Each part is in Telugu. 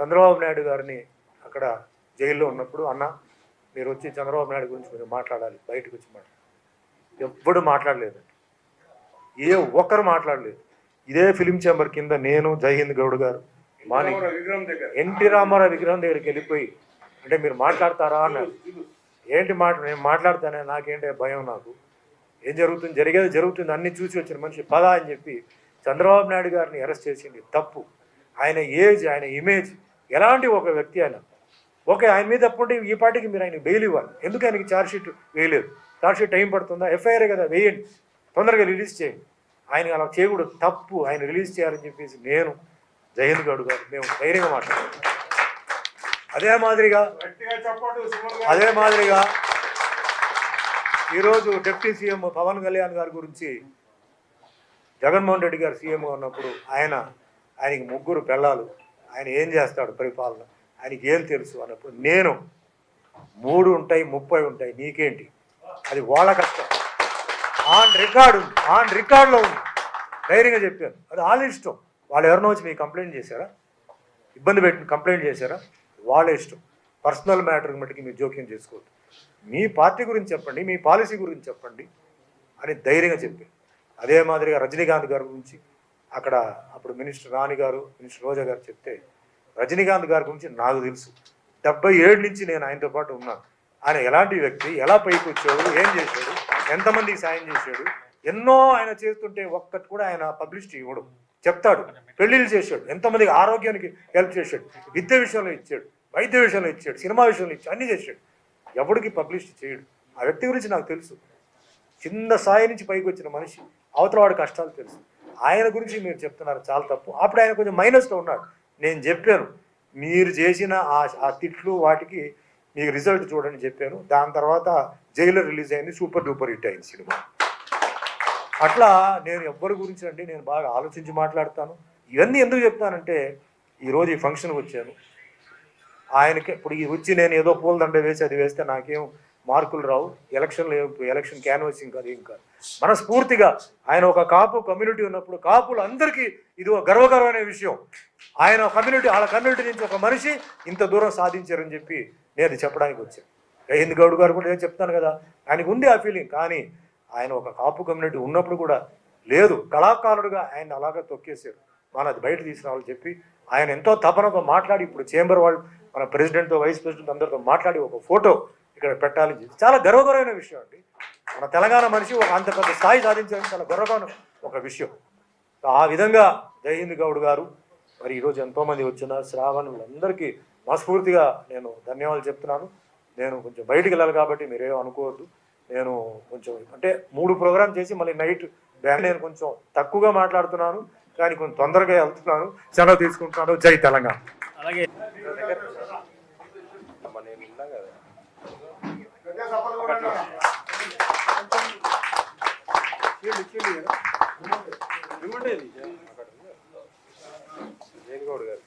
చంద్రబాబు నాయుడు గారిని అక్కడ జైల్లో ఉన్నప్పుడు అన్న మీరు వచ్చి చంద్రబాబు నాయుడు గురించి మీరు మాట్లాడాలి బయటకు వచ్చి మాట్లాడాలి ఎవ్వడు మాట్లాడలేదు. ఏ ఒక్కరు మాట్లాడలేదు. ఇదే ఫిలిం ఛాంబర్ కింద నేను జైహింద్ గౌడ్ గారు మాని విగ్రహం దగ్గర. ఎన్టీ రామారావు విగ్రహం దగ్గరికి వెళ్ళిపోయి అంటే మీరు మాట్లాడతారా? అన్నారు. ఏంటి మాట నేను మాట్లాడతానే నాకేంటి భయం నాకు. ఏం జరుగుతుంది? జరిగేది జరుగుతుంది అన్ని చూసి వచ్చిన మనిషి పద అని చెప్పి చంద్రబాబు నాయుడు గారిని అరెస్ట్ చేసింది తప్పు. ఆయన ఏజ్ ఆయన ఇమేజ్ ఎలాంటి ఒక వ్యక్తి ఆయన ఓకే ఆయన మీద తప్పుంటే ఈ పార్టీకి మీరు ఆయన బెయిల్ ఇవ్వాలి. ఎందుకు ఆయనకి ఛార్జ్షీట్ వేయలేదు? ఛార్జ్షీట్ టైం పడుతుందా? ఎఫ్ఐఆర్ కదా వేయండి. తొందరగా రిలీజ్ చేయండి. ఆయన అలా చేయకూడదు. తప్పు. ఆయన రిలీజ్ చేయాలని చెప్పేసి నేను జయంత్ గౌడ్ గారు మేము ధైర్యంగా మాట్లాడుతున్నాం. అదే మాదిరిగా అదే మాదిరిగా ఈరోజు డిప్యూటీ సీఎం పవన్ కళ్యాణ్ గారి గురించి జగన్మోహన్ రెడ్డి గారు సీఎంగా ఉన్నప్పుడు ఆయన ఆయనకి ముగ్గురు పెళ్ళాలు. ఆయన ఏం చేస్తాడు పరిపాలన? ఆయనకి ఏం తెలుసు అన్నప్పుడు నేను మూడు ఉంటాయి ముప్పై ఉంటాయి నీకేంటి? అది వాళ్ళ కష్టం. ఆన్ రికార్డు ఉంది ఆన్ రికార్డులో ఉంది. ధైర్యంగా చెప్పాను. అది వాళ్ళ ఇష్టం. వాళ్ళు ఎవరినో వచ్చి మీకు కంప్లైంట్ చేశారా? ఇబ్బంది పెట్టి కంప్లైంట్ చేశారా? వాళ్ళ ఇష్టం. పర్సనల్ మ్యాటర్ మట్టుకి మీరు జోక్యం చేసుకోవద్దు. మీ పార్టీ గురించి చెప్పండి మీ పాలసీ గురించి చెప్పండి అని ధైర్యంగా చెప్పాను. అదే మాదిరిగా రజనీకాంత్ గారి గురించి అక్కడ అప్పుడు మినిస్టర్ రాణి గారు మినిస్టర్ రోజా గారు చెప్తే రజనీకాంత్ గారి గురించి నాకు తెలుసు. డెబ్బై ఏడు నుంచి నేను ఆయనతో పాటు ఉన్నాను ఆయన ఎలాంటి వ్యక్తి ఎలా పైకి వచ్చాడు ఏం చేశాడు ఎంతమందికి సాయం చేశాడు ఎన్నో ఆయన చేస్తుంటే ఒక్కటి కూడా ఆయన పబ్లిసిటీ ఇవ్వడు. చెప్తాడు. పెళ్ళిళ్ళు చేశాడు. ఎంతమందికి ఆరోగ్యానికి హెల్ప్ చేశాడు. విద్య విషయంలో ఇచ్చాడు. వైద్య విషయంలో ఇచ్చాడు. సినిమా విషయంలో ఇచ్చాడు. అన్నీ చేశాడు. ఎవడికి పబ్లిసిటీ చేయడు. ఆ వ్యక్తి గురించి నాకు తెలుసు. చిన్న స్థాయి నుంచి పైకి వచ్చిన మనిషి. అవతల వాడి కష్టాలు తెలుసు. ఆయన గురించి మీరు చెప్తున్నారు చాలా తప్పు. అప్పుడు ఆయన కొంచెం మైనస్లో ఉన్నాడు. నేను చెప్పాను మీరు చేసిన ఆ ఆ తిట్లు వాటికి మీకు రిజల్ట్ చూడండి చెప్పాను. దాని తర్వాత జైలు రిలీజ్ అయింది సూపర్ డూపర్ హిట్ అయింది సినిమా. అట్లా నేను ఎవ్వరి గురించి అండి నేను బాగా ఆలోచించి మాట్లాడతాను. ఇవన్నీ ఎందుకు చెప్తానంటే ఈరోజు ఈ ఫంక్షన్కి వచ్చాను. ఆయనకి ఇప్పుడు ఈ వచ్చి నేను ఏదో పూలదండ వేసి అది వేస్తే నాకేం మార్కులు రావు ఎలక్షన్లు ఎలక్షన్ క్యాన్వసింగ్ కాదు ఏం కాదు. మనస్ఫూర్తిగా ఆయన ఒక కాపు కమ్యూనిటీ ఉన్నప్పుడు కాపులు అందరికీ ఇది ఒక గర్వకరమైన విషయం. ఆయన కమ్యూనిటీ వాళ్ళ కమ్యూనిటీ నుంచి ఒక మనిషి ఇంత దూరం సాధించారని చెప్పి నేను చెప్పడానికి వచ్చాను. హింద్ గౌడ్ గారు కూడా నేను చెప్తాను కదా ఆయనకు ఉంది ఆ ఫీలింగ్ కానీ ఆయన ఒక కాపు కమ్యూనిటీ ఉన్నప్పుడు కూడా లేదు. కళాకారుడుగా ఆయన అలాగే తొక్కేశారు. మన అది బయట తీసుకురావాలని చెప్పి ఆయన ఎంతో తపనతో మాట్లాడి ఇప్పుడు చేంబర్ వాళ్ళు మన ప్రెసిడెంట్తో వైస్ ప్రెసిడెంట్ అందరితో మాట్లాడి ఒక ఫోటో ఇక్కడ పెట్టాలని చెప్పి చాలా గర్వకరమైన విషయం అండి. మన తెలంగాణ మనిషి ఒక అంత పెద్ద స్థాయి సాధించడం. చాలా గర్వకరమైన ఒక విషయం. ఆ విధంగా జై హింద్ గౌడ్ గారు మరి ఈరోజు ఎంతోమంది వచ్చిన శ్రావణులందరికీ మనస్ఫూర్తిగా నేను ధన్యవాదాలు చెప్తున్నాను. నేను కొంచెం బయటికి వెళ్ళాలి కాబట్టి మీరేం అనుకోవద్దు. నేను కొంచెం అంటే మూడు ప్రోగ్రామ్ చేసి మళ్ళీ నైట్ బ్యాంక్ నేను కొంచెం తక్కువగా మాట్లాడుతున్నాను. కానీ కొంచెం తొందరగా వెళ్తున్నాను. సెలవు తీసుకుంటున్నాను. జై తెలంగాణ. అలాగే. గట్టిగా చప్పట్లు గారు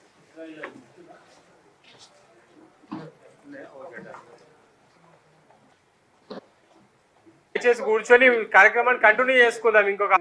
చేసి కూర్చొని కార్యక్రమాన్ని కంటిన్యూ చేసుకుందాం ఇంకొక